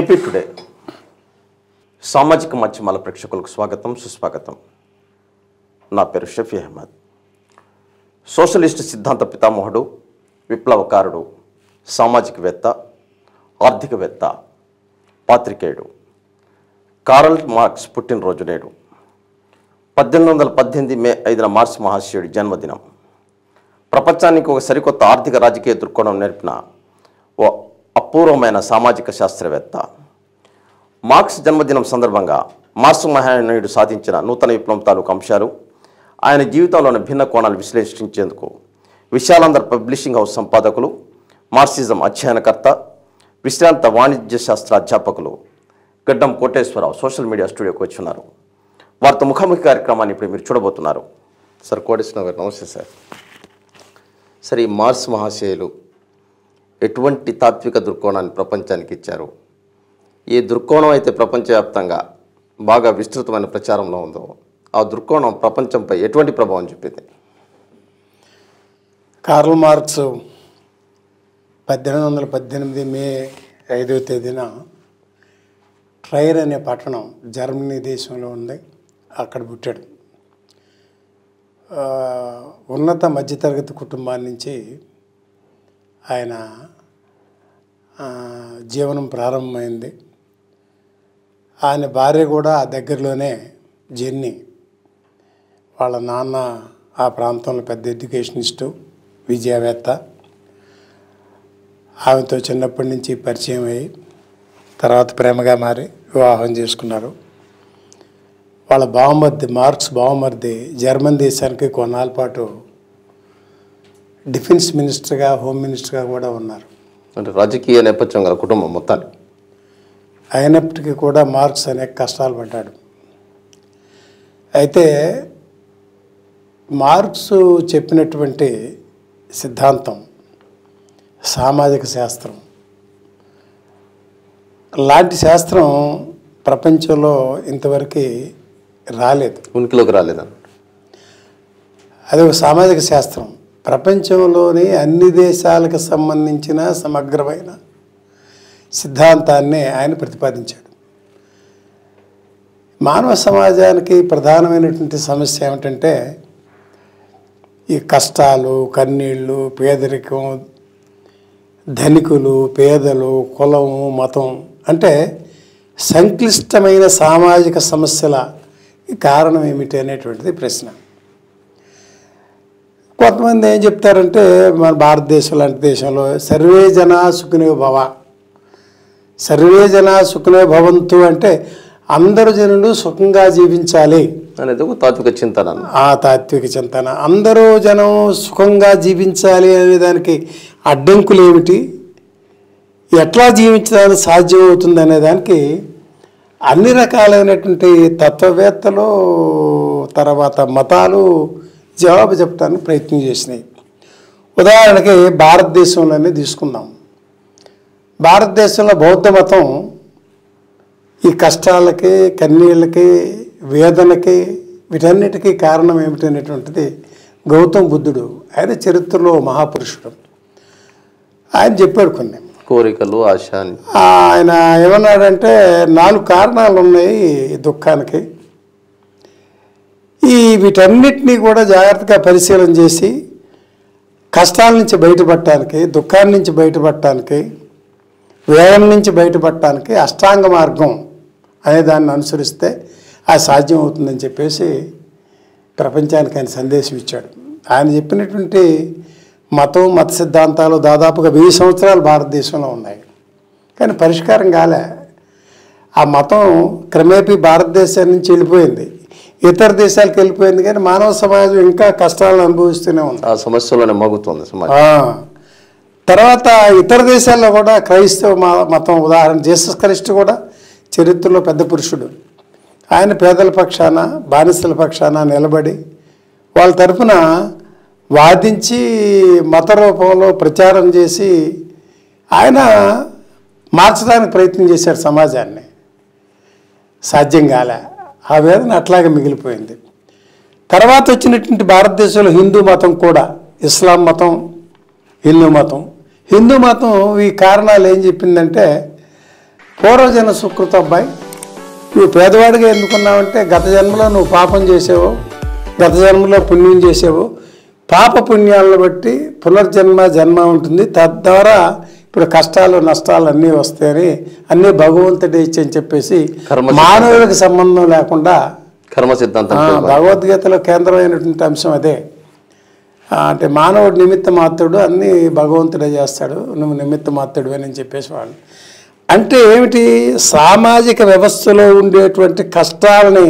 AP today సామాజిక మాధ్యమాల ప్రేక్షకులకు స్వాగతం సుస్వాగతం. నా పేరు షఫీ అహ్మద్. సోషలిస్ట్ సిద్ధాంత పితామహుడు విప్లవకారుడు సామాజికవేత్త ఆర్థికవేత్త పాత్రికేయుడు. కారల్ మార్క్స్ పుట్టినరోజు నేడు. పద్దెనిమిది వందల పద్దెనిమిది మే ఐదున మార్క్స్ మహాశయుడి జన్మదినం. ప్రపంచానికి ఒక సరికొత్త ఆర్థిక రాజకీయ దృక్కోణం నేర్పిన ఓ అపూర్వమైన సామాజిక శాస్త్రవేత్త. మార్క్స్ జన్మదినం సందర్భంగా మార్క్స్ మహానీయుడు సాధించిన నూతన విప్లవం తాలూకు అంశాలు ఆయన జీవితంలోని భిన్న కోణాలు విశ్లేషించేందుకు విశాలాంధ్ర పబ్లిషింగ్ హౌస్ సంపాదకులు మార్క్సిజం అధ్యయనకర్త విశ్రాంత వాణిజ్య శాస్త్ర అధ్యాపకులు గడ్డం కోటేశ్వరరావు సోషల్ మీడియా స్టూడియోకి వచ్చి ఉన్నారు వారితో ముఖాముఖి కార్యక్రమాన్ని ఇప్పుడు మీరు చూడబోతున్నారు. సార్ కోటేశ్వరరావు గారు నమస్తే సార్. సార్ ఈ మార్స్ మహాశయులు ఎటువంటి తాత్విక దృక్కోణాన్ని ప్రపంచానికి ఇచ్చారు? ఈ దృక్కోణం అయితే ప్రపంచవ్యాప్తంగా బాగా విస్తృతమైన ప్రచారంలో ఉందో ఆ దృక్కోణం ప్రపంచంపై ఎటువంటి ప్రభావం చూపింది? కార్ల్ మార్క్స్ పద్దెనిమిది వందల పద్దెనిమిది మే ఐదవ తేదీన ట్రైర్ అనే పట్టణం జర్మనీ దేశంలో ఉంది అక్కడ పుట్టాడు. ఉన్నత మధ్యతరగతి కుటుంబాల నుంచి ఆయన జీవనం ప్రారంభమైంది. ఆయన భార్య కూడా ఆ దగ్గరలోనే జర్నీ. వాళ్ళ నాన్న ఆ ప్రాంతంలో పెద్ద ఎడ్యుకేషనిస్టు విజయవేత్త ఆమెతో చిన్నప్పటి నుంచి పరిచయం అయ్యి తర్వాత ప్రేమగా మారి వివాహం చేసుకున్నారు. వాళ్ళ బావమర్ది మార్క్స్ బావమర్ది జర్మన్ దేశానికి కొన్నాళ్ళ పాటు డిఫెన్స్ మినిస్టర్గా హోమ్ మినిస్టర్గా కూడా ఉన్నారు. అంటే రాజకీయ నేపథ్యం గల కుటుంబం మొత్తాన్ని అయినప్పటికీ కూడా మార్క్స్ అనేక కష్టాలు పడ్డాడు. అయితే మార్క్స్ చెప్పినటువంటి సిద్ధాంతం సామాజిక శాస్త్రం లాంటి శాస్త్రం ప్రపంచంలో ఇంతవరకు రాలేదు. ఉనికిలోకి రాలేదన్న అది ఒక సామాజిక శాస్త్రం. ప్రపంచంలోని అన్ని దేశాలకు సంబంధించిన సమగ్రమైన సిద్ధాంతాన్ని ఆయన ప్రతిపాదించాడు. మానవ సమాజానికి ప్రధానమైనటువంటి సమస్య ఏమిటంటే ఈ కష్టాలు కన్నీళ్ళు పేదరికం ధనికులు పేదలు కులం మతం అంటే సంక్లిష్టమైన సామాజిక సమస్యల కారణం ఏమిటి అనేటువంటిది ప్రశ్న. కొంతమంది ఏం చెప్తారంటే మన భారతదేశం లాంటి దేశంలో సర్వే జన సుఖినో భవ. సర్వే జన సుఖినో భవంతు అంటే అందరు జనులు సుఖంగా జీవించాలి. అనేది ఒక తాత్విక చింతన. ఆ తాత్విక చింతన. అందరూ జనం సుఖంగా జీవించాలి అనే దానికి అడ్డంకులు ఏమిటి? ఎట్లా జీవించడానికి సాధ్యం అవుతుంది అనే దానికి అన్ని రకాలైనటువంటి తత్వవేత్తలు తర్వాత మతాలు జవాబు చెప్పడానికి ప్రయత్నం చేసినాయి. ఉదాహరణకి భారతదేశంలోనే తీసుకుందాం. భారతదేశంలో బౌద్ధ మతం ఈ కష్టాలకి కన్నీళ్ళకి వేదనకి వీటన్నిటికీ కారణం ఏమిటనేటువంటిది గౌతమ్ బుద్ధుడు ఆయన చరిత్రలో మహాపురుషుడు. ఆయన చెప్పాడు కొన్ని. కోరికలు ఆశ ఆయన ఏమన్నాడంటే నాలుగు కారణాలు ఉన్నాయి దుఃఖానికి. ఈ వీటన్నిటినీ కూడా జాగ్రత్తగా పరిశీలన చేసి కష్టాల నుంచి బయటపడటానికి దుఃఖాన్ని నుంచి బయటపడటానికి వ్యయం నుంచి బయటపడటానికి అష్టాంగ మార్గం అనే దాన్ని అనుసరిస్తే అది సాధ్యం అవుతుందని చెప్పేసి ప్రపంచానికి ఆయన సందేశం ఇచ్చాడు. ఆయన చెప్పినటువంటి మతం మత సిద్ధాంతాలు దాదాపుగా వెయ్యి సంవత్సరాలు భారతదేశంలో ఉన్నాయి. కానీ పరిష్కారం కాలే. ఆ మతం క్రమేపీ భారతదేశం నుంచి వెళ్ళిపోయింది. ఇతర దేశాలకు వెళ్ళిపోయింది కానీ మానవ సమాజం ఇంకా కష్టాలను అనుభవిస్తూనే ఉంది. ఆ సమస్యలోనే మగుతుంది తర్వాత ఇతర దేశాల్లో కూడా క్రైస్తవ మతం ఉదాహరణ జీసస్ క్రైస్ట్ కూడా చరిత్రలో పెద్ద పురుషుడు. ఆయన పేదల పక్షాన బానిసల పక్షాన నిలబడి వాళ్ళ తరఫున వాదించి మత రూపంలో ప్రచారం చేసి ఆయన మార్చడానికి ప్రయత్నం చేశాడు సమాజాన్ని. సాధ్యం కాలే. ఆ వేదన అట్లాగే మిగిలిపోయింది. తర్వాత వచ్చినటువంటి భారతదేశంలో హిందూ మతం కూడా ఇస్లాం మతం హిందూ మతం. హిందూ మతం ఈ కారణాలు ఏం చెప్పిందంటే పూర్వజన సుకృత అబ్బాయి నువ్వు పేదవాడిగా ఎందుకున్నావంటే గత జన్మలో నువ్వు పాపం చేసావు గత జన్మలో పుణ్యం చేసావు పాప పుణ్యాలను బట్టి పునర్జన్మ జన్మ ఉంటుంది. తద్వారా ఇప్పుడు కష్టాలు నష్టాలు అన్నీ వస్తాయని అన్నీ భగవంతుడే ఇచ్చి అని చెప్పేసి మానవులకు సంబంధం లేకుండా కర్మ సిద్ధాంతం భగవద్గీతలో కేంద్రమైనటువంటి అంశం అదే. అంటే మానవుడు నిమిత్త మాత్రుడు అన్ని భగవంతుడే చేస్తాడు నువ్వు నిమిత్త మాత్రుడు అని చెప్పేసి వాళ్ళు. అంటే ఏమిటి? సామాజిక వ్యవస్థలో ఉండేటువంటి కష్టాలని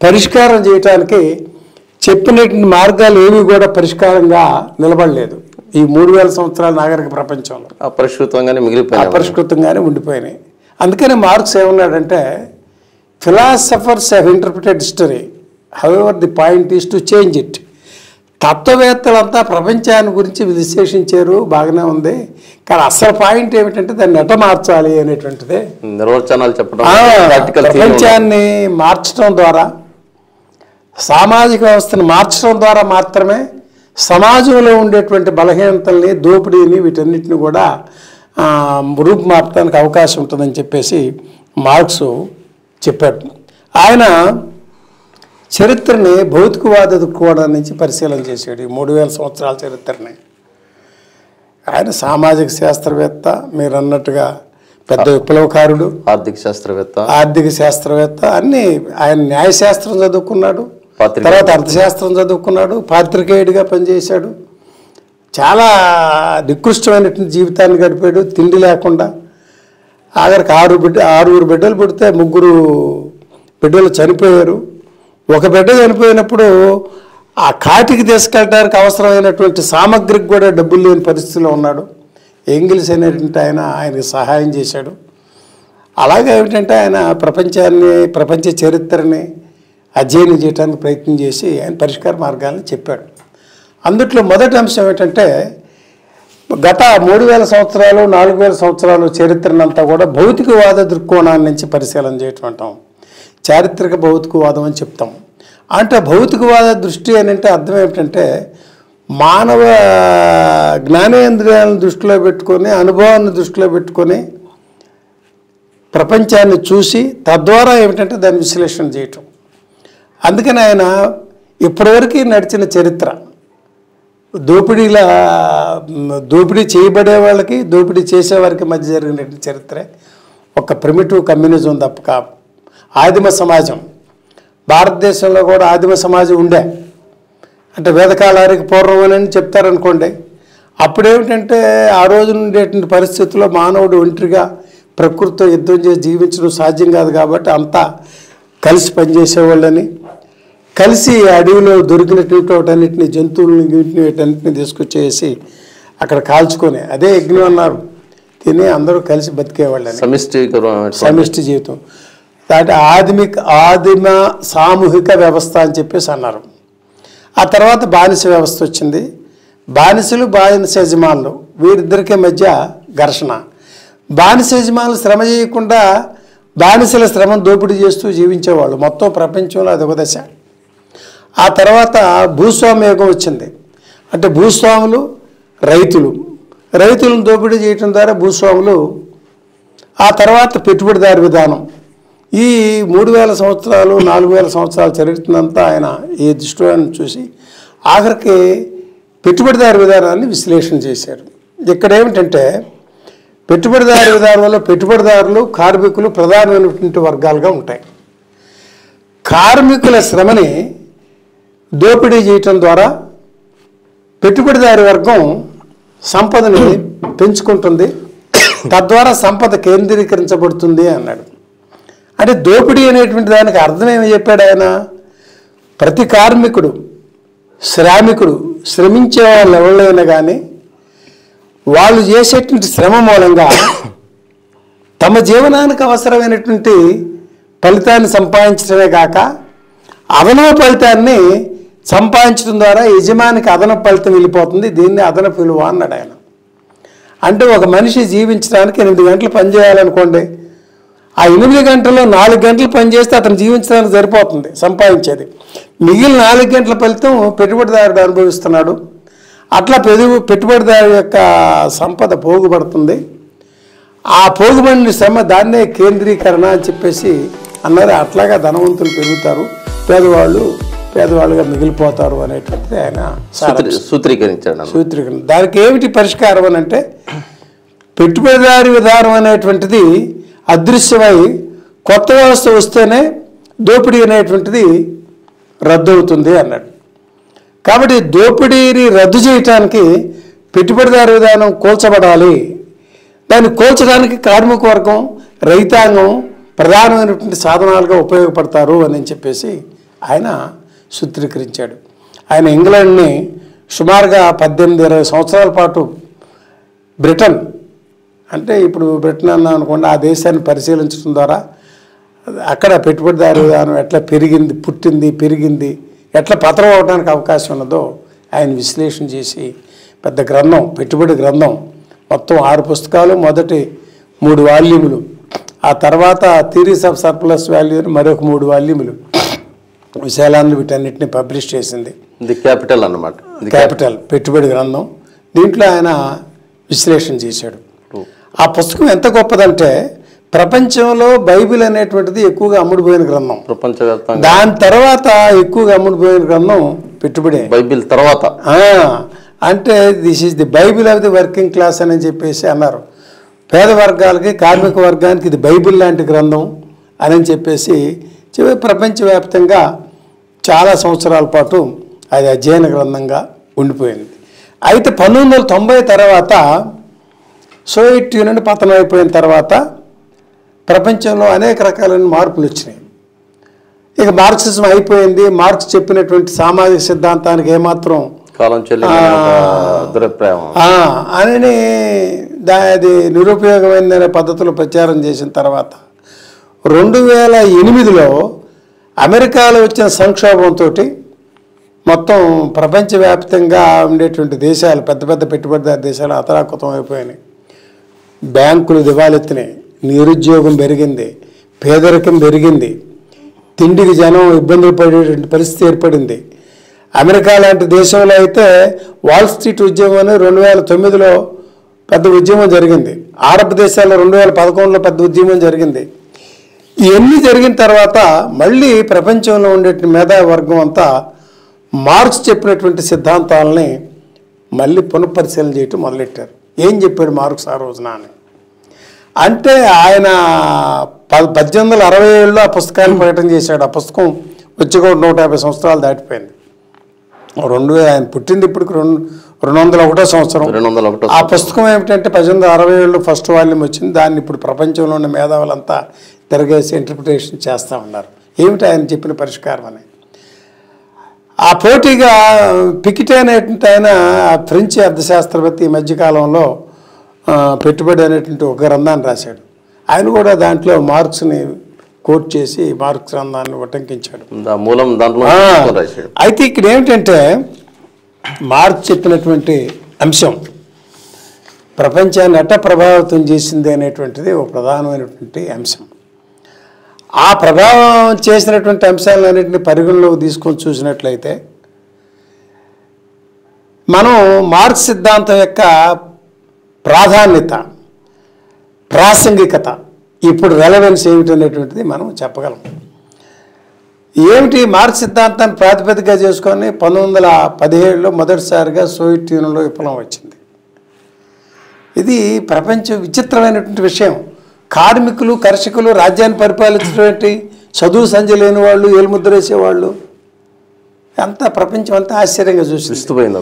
పరిష్కారం చేయటానికి చెప్పినటువంటి మార్గాలు ఏవి కూడా పరిష్కారంగా నిలబడలేదు. ఈ మూడు వేల సంవత్సరాల నాగరిక ప్రపంచంలో. అపరిష్కృతంగానే మిగిలిపోయినాయి. అపరిష్కృతంగానే ఉండిపోయినాయి. అందుకని మార్క్స్ ఏమన్నాడంటే philosophers have interpreted history however the point is to change it తత్వవేత్తలంతా ప్రపంచాన్ని గురించి విశ్లేషించారు. బాగానే ఉంది. కానీ అసలు పాయింట్ ఏమిటంటే దాన్ని ఎట మార్చాలి అనేటువంటిదే. నిర్వచనాలు చెప్పడం ప్రపంచాన్ని మార్చడం ద్వారా సామాజిక వ్యవస్థను మార్చడం ద్వారా మాత్రమే సమాజంలో ఉండేటువంటి బలహీనతల్ని దోపిడీని వీటన్నిటిని కూడా ఆ, రూపుమాపడానికి అవకాశం ఉంటుందని చెప్పేసి మార్క్స్ చెప్పాడు ఆయన చరిత్రని భౌతికవాద దృక్కోణం నుంచి పరిశీలన చేశాడు ఈ మూడు వేల సంవత్సరాల చరిత్రని. ఆయన సామాజిక శాస్త్రవేత్త మీరు అన్నట్టుగా పెద్ద విప్లవకారుడు. ఆర్థిక శాస్త్రవేత్త. ఆర్థిక శాస్త్రవేత్త అన్ని ఆయన న్యాయశాస్త్రం చదువుకున్నాడు. తర్వాత అర్థశాస్త్రం చదువుకున్నాడు పాత్రికేయుడిగా పనిచేశాడు. చాలా నికృష్టమైనటువంటి జీవితాన్ని గడిపాడు తిండి లేకుండా. ఆఖరికి ఆరు బిడ్డ ఆరుగురు బిడ్డలు పుడితే ముగ్గురు బిడ్డలు చనిపోయారు. ఒక బిడ్డ చనిపోయినప్పుడు ఆ కాటికి తీసుకెళ్ళడానికి అవసరమైనటువంటి సామగ్రికి కూడా డబ్బులు లేని పరిస్థితిలో ఉన్నాడు. ఎంగిల్స్ అనేటువంటి ఆయన ఆయనకి సహాయం చేశాడు. అలాగే ఏమిటంటే ఆయన ప్రపంచాన్ని ప్రపంచ చరిత్రని అధ్యయనం చేయడానికి ప్రయత్నం చేసి ఆయన పరిష్కార మార్గాలను చెప్పాడు. అందుట్లో మొదటి అంశం ఏంటంటే గత మూడు వేల సంవత్సరాలు నాలుగు వేల సంవత్సరాలు చరిత్రనంతా కూడా భౌతికవాద దృక్కోణాన్ని నుంచి పరిశీలన చేయటం అంటాం. చారిత్రక భౌతికవాదం అని చెప్తాం. అంటే భౌతికవాద దృష్టి అని అంటే అర్థం ఏమిటంటే మానవ జ్ఞానేంద్రియాలను దృష్టిలో పెట్టుకొని అనుభవాన్ని దృష్టిలో పెట్టుకొని ప్రపంచాన్ని చూసి తద్వారా ఏమిటంటే దాన్ని విశ్లేషణ చేయటం. అందుకని ఆయన ఇప్పటివరకు నడిచిన చరిత్ర. దోపిడీల దోపిడీ చేయబడే వాళ్ళకి దోపిడీ చేసేవారికి మధ్య జరిగినటువంటి చరిత్రే. ఒక ప్రిమిటివ్ కమ్యూనిజం తప్ప ఆదిమ సమాజం. భారతదేశంలో కూడా ఆదిమ సమాజం ఉండే. అంటే వేదకాలానికి పూర్వం అని చెప్తారనుకోండి. అప్పుడేమిటంటే ఆ రోజు ఉండేటువంటి పరిస్థితుల్లో మానవుడు ఒంటరిగా ప్రకృతితో యుద్ధం చేసి జీవించడం సాధ్యం కాదు కాబట్టి అంతా కలిసి పనిచేసేవాళ్ళని కలిసి అడవిలో దొరికినటువంటి వాటన్నిటిని జంతువులని వీటిని వీటన్నిటిని తీసుకొచ్చేసి అక్కడ కాల్చుకొని అదే యజ్ఞం అన్నారు. తిని అందరూ కలిసి బతికేవాళ్ళని. సమిష్టికరమైన సమిష్టి జీవితం. దాంట్లో ఆదిమిక ఆదిమ సామూహిక వ్యవస్థ అని చెప్పేసి అన్నారు. ఆ తర్వాత బానిస వ్యవస్థ వచ్చింది. బానిసలు బానిస యజమానులు వీరిద్దరికీ మధ్య ఘర్షణ. బానిస యజమానులు శ్రమ చేయకుండా బానిసల శ్రమను దోపిడీ చేస్తూ జీవించేవాళ్ళు. మొత్తం ప్రపంచంలో అదొక దశ. ఆ తర్వాత భూస్వామ్య యుగం వచ్చింది. అంటే భూస్వాములు రైతులు. రైతులను దోపిడీ చేయటం ద్వారా భూస్వాములు ఆ తర్వాత పెట్టుబడిదారు విధానం. ఈ మూడు వేల సంవత్సరాలు నాలుగు వేల సంవత్సరాలు చరిత్రనంతా ఆయన ఈ దృష్టిని చూసి ఆఖరికి పెట్టుబడిదారు విధానాన్ని విశ్లేషణ చేశారు ఇక్కడ ఏమిటంటే పెట్టుబడిదారు విధానంలో పెట్టుబడిదారులు కార్మికులు ప్రధానమైనటువంటి వర్గాలుగా ఉంటాయి. కార్మికుల శ్రమని దోపిడీ చేయటం ద్వారా పెట్టుబడిదారి వర్గం సంపదని పెంచుకుంటుంది. తద్వారా సంపద కేంద్రీకరించబడుతుంది అన్నాడు. అంటే దోపిడీ అనేటువంటి దానికి అర్థం ఏమి చెప్పాడు ఆయన? ప్రతి కార్మికుడు శ్రామికుడు శ్రమించే వాళ్ళు ఎవరైనా కానీ వాళ్ళు చేసేటువంటి శ్రమ మూలంగా తమ జీవనానికి అవసరమైనటువంటి ఫలితాన్ని సంపాదించడమే కాక అదనపు ఫలితాన్ని సంపాదించడం ద్వారా యజమానికి అదనపు ఫలితం వెళ్ళిపోతుంది. దీన్ని అదనపు విలువ అన్నాడు ఆయన. అంటే ఒక మనిషి జీవించడానికి ఎనిమిది గంటలు పనిచేయాలనుకోండి ఆ ఎనిమిది గంటల్లో నాలుగు గంటలు పనిచేస్తే అతను జీవించడానికి సరిపోతుంది సంపాదించేది. మిగిలిన నాలుగు గంటల ఫలితం పెట్టుబడిదారుడు అనుభవిస్తున్నాడు. అట్లా పెరుగు పెట్టుబడిదారు యొక్క సంపద పోగుపడుతుంది. ఆ పోగుబడిన శ్రమ దాన్నే కేంద్రీకరణ అని చెప్పేసి అన్నారు. అట్లాగా ధనవంతులు పెరుగుతారు. పేదవాళ్ళు పేదవాళ్ళుగా మిగిలిపోతారు అనేటువంటిది ఆయన సూత్రీకరించాడు. సూత్రీకరణ. దానికి ఏమిటి పరిష్కారం అని అంటే పెట్టుబడిదారి విధానం అనేటువంటిది అదృశ్యమై కొత్త వ్యవస్థ వస్తేనే దోపిడీ అనేటువంటిది రద్దు అవుతుంది అన్నాడు. కాబట్టి దోపిడీని రద్దు చేయటానికి పెట్టుబడిదారు విధానం కూల్చబడాలి. దాన్ని కూల్చడానికి కార్మిక వర్గం రైతాంగం ప్రధానమైనటువంటి సాధనాలుగా ఉపయోగపడతారు అని చెప్పేసి ఆయన సూత్రీకరించాడు. ఆయన ఇంగ్లాండ్ని సుమారుగా పద్దెనిమిది ఇరవై సంవత్సరాల పాటు బ్రిటన్ అంటే ఇప్పుడు బ్రిటన్ అన్న అనుకోండి ఆ దేశాన్ని పరిశీలించడం ద్వారా అక్కడ పెట్టుబడిదారు విధానం ఎట్లా పెరిగింది పుట్టింది పెరిగింది ఎట్లా పతనం అవడానికి అవకాశం ఉన్నదో ఆయన విశ్లేషణ చేసి పెద్ద గ్రంథం పెట్టుబడి గ్రంథం మొత్తం ఆరు పుస్తకాలు మొదటి మూడు వాల్యూములు. ఆ తర్వాత థీరీస్ ఆఫ్ సర్ప్లస్ వాల్యూ మరొక మూడు వాల్యూములు. విశాలాన్ని వీటన్నిటిని పబ్లిష్ చేసింది. ఇది క్యాపిటల్ అన్నమాట. ఇది క్యాపిటల్. పెట్టుబడి గ్రంథం. దీంట్లో ఆయన విశ్లేషణ చేశాడు. ఆ పుస్తకం ఎంత గొప్పదంటే ప్రపంచంలో బైబిల్ అనేటువంటిది ఎక్కువగా అమ్ముడుపోయిన గ్రంథం. ప్రపంచవ్యాప్తంగా. దాని తర్వాత ఎక్కువగా అమ్ముడుపోయిన గ్రంథం పెట్టుబడే. బైబిల్ తర్వాత. అంటే this is the Bible of the working class అని చెప్పేసి అన్నారు. పేద వర్గాలకి కార్మిక వర్గానికి ఇది బైబిల్ లాంటి గ్రంథం అని చెప్పేసి చివరి ప్రపంచవ్యాప్తంగా చాలా సంవత్సరాల పాటు అది అధ్యయన గ్రంథంగా ఉండిపోయింది. అయితే పంతొమ్మిది వందల తొంభై తర్వాత సోవియట్ యూనియన్ పతనం అయిపోయిన తర్వాత ప్రపంచంలో అనేక రకాలైన మార్పులు వచ్చినాయి. ఇక మార్క్సిజం అయిపోయింది. మార్క్స్ చెప్పినటువంటి సామాజిక సిద్ధాంతానికి ఏమాత్రం అని దా అది నిరుపయోగమైందనే పద్ధతిలో ప్రచారం చేసిన తర్వాత రెండు వేల ఎనిమిదిలో అమెరికాలో వచ్చిన సంక్షోభంతో మొత్తం ప్రపంచవ్యాప్తంగా ఉండేటువంటి దేశాలు పెద్ద పెద్ద పెట్టుబడిదారు దేశాలు అతరాకృతం అయిపోయినాయి. బ్యాంకులు దివాలెత్తినాయి. నిరుద్యోగం పెరిగింది. పేదరికం పెరిగింది. తిండికి జనం ఇబ్బందులు పడేటువంటి పరిస్థితి ఏర్పడింది. అమెరికా లాంటి దేశంలో అయితే వాల్ స్ట్రీట్ ఉద్యమం అని రెండు వేల తొమ్మిదిలో పెద్ద ఉద్యమం జరిగింది. ఆరబ్ దేశాల్లో రెండు వేల పదకొండులో పెద్ద ఉద్యమం జరిగింది. ఇవన్నీ జరిగిన తర్వాత మళ్ళీ ప్రపంచంలో ఉండే మేధావి వర్గం అంతా మార్క్స్ చెప్పినటువంటి సిద్ధాంతాలని మళ్ళీ పునఃపరిశీలన చేయటం మొదలెట్టారు. ఏం చెప్పాడు మార్క్స్ ఆ రోజున అని? అంటే ఆయన ప- పద్దెనిమిది వందల అరవై ఏళ్ళలో ఆ పుస్తకాన్ని ప్రకటన చేశాడు. ఆ పుస్తకం వచ్చి కూడా నూట యాభై సంవత్సరాలు దాటిపోయింది. రెండు ఆయన పుట్టింది ఇప్పటికి రెండు రెండు వందల ఒకటో సంవత్సరం. రెండు వందల ఒకటో ఆ పుస్తకం ఏమిటంటే పద్దెనిమిది వందల అరవై ఏడులో ఫస్ట్ వాల్యూమ్ వచ్చింది. దాన్ని ఇప్పుడు ప్రపంచంలో ఉన్న మేధావులంతా తిరగేసి ఇంటర్ప్రిటేషన్ చేస్తూ ఉన్నారు. ఏమిటి ఆయన చెప్పిన పరిష్కారం అని ఆ పోటీగా పికిటే అనేటువంటి ఆయన ఆ ఫ్రెంచ్ అర్థశాస్త్రవేత్త ఈ మధ్యకాలంలో పెట్టుబడి అనేటువంటి ఒక గ్రంథాన్ని రాశాడు. ఆయన కూడా దాంట్లో మార్క్స్ని కోట్ చేసి మార్క్స్ గ్రంథాన్ని ఉటంకించాడు. మూలం దాంట్లో అయితే ఇక్కడ ఏమిటంటే మార్క్స్ చెప్పినటువంటి అంశం. ప్రపంచాన్ని ఎట్ట ప్రభావితం చేసింది అనేటువంటిది ఒక ప్రధానమైనటువంటి అంశం. ఆ ప్రభావం చేసినటువంటి అంశాలన్నింటినీ పరిగణలోకి తీసుకొని చూసినట్లయితే మనం మార్క్స్ సిద్ధాంతం యొక్క ప్రాధాన్యత ప్రాసంగికత ఇప్పుడు రెలవెన్స్ ఏమిటనేటువంటిది మనం చెప్పగలం. ఏమిటి మార్క్స్ సిద్ధాంతాన్ని ప్రాతిపదికగా చేసుకొని పంతొమ్మిది వందల పదిహేడులో మొదటిసారిగా సోవియట్ యూనియన్లో విప్లవం వచ్చింది? ఇది ప్రపంచ విచిత్రమైనటువంటి విషయం. కార్మికులు కర్షకులు రాజ్యాన్ని పరిపాలించినటువంటి చదువు సంధ్య లేని వాళ్ళు ఏలుముద్ర వేసేవాళ్ళు. అంతా ప్రపంచం అంతా ఆశ్చర్యంగా